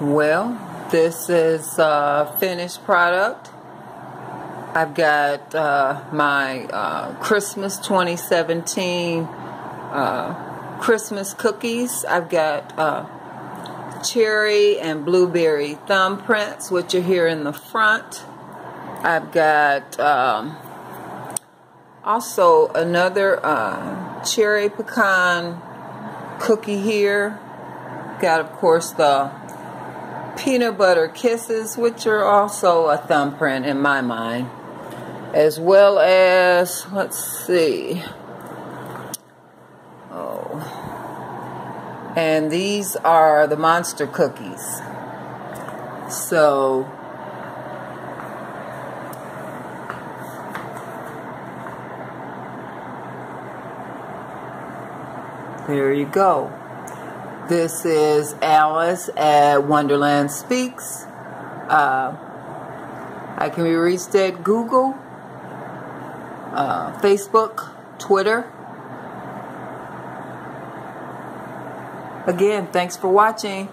Well, this is a finished product. I've got uh, my uh, Christmas 2017 uh, Christmas cookies. I've got uh, cherry and blueberry thumbprints, which are here in the front. I've got um, also another uh, cherry pecan cookie here. Got, of course, the peanut butter kisses, which are also a thumbprint in my mind. As well as, let's see. Oh. And these are the monster cookies. So, there you go. This is Alice at Wonderland Speaks. Uh, I can be reached at Google, uh, Facebook, Twitter. Again, thanks for watching.